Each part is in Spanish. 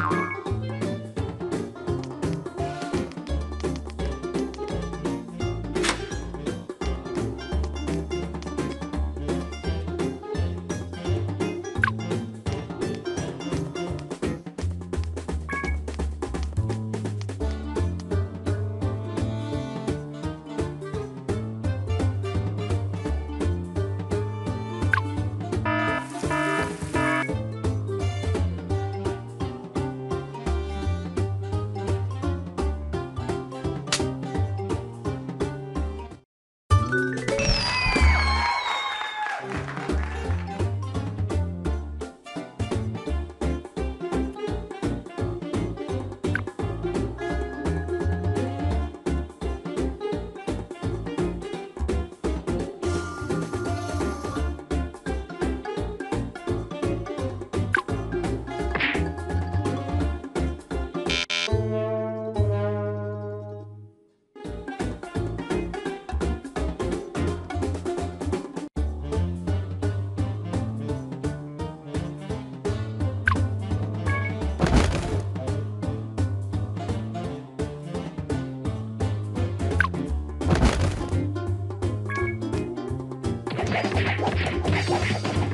Bye. You.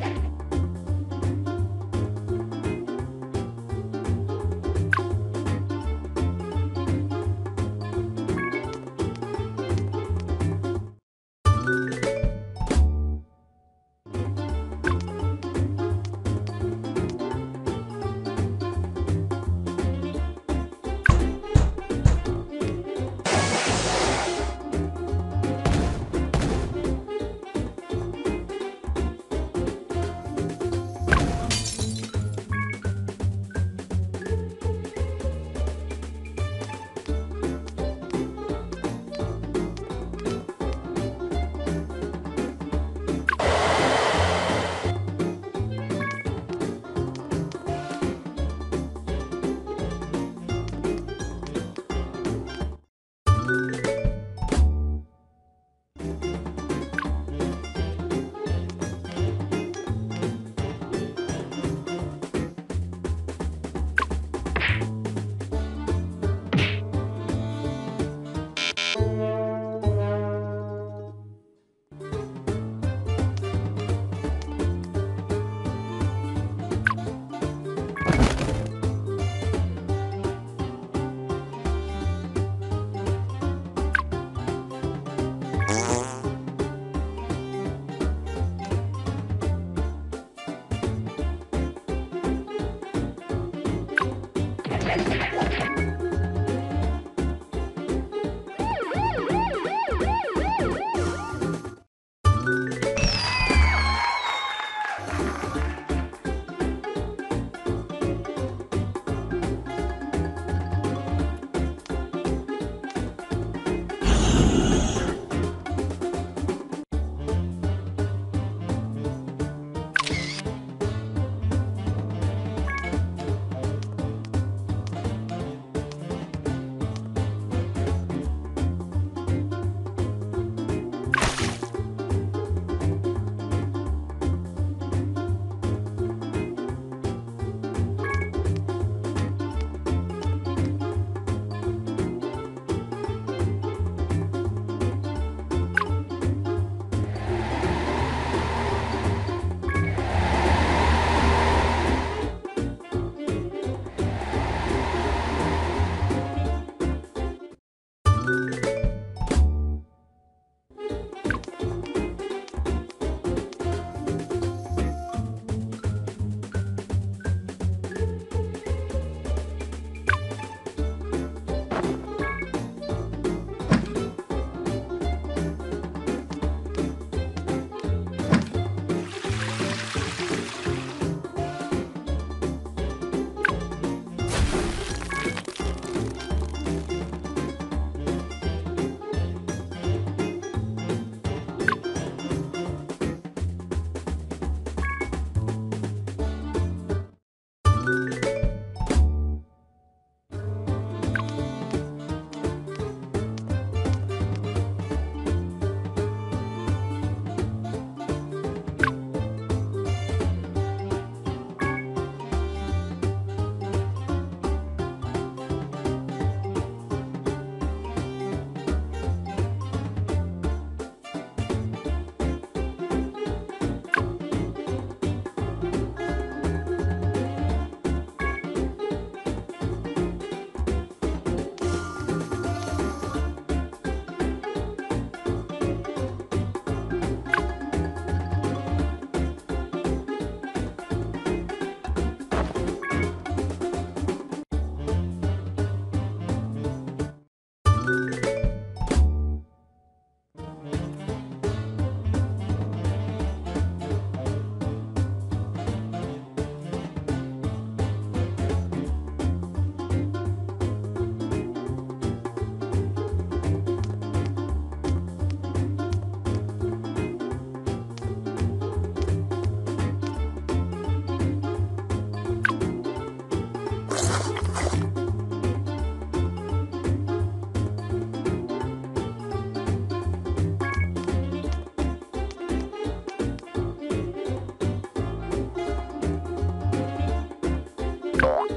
Bye.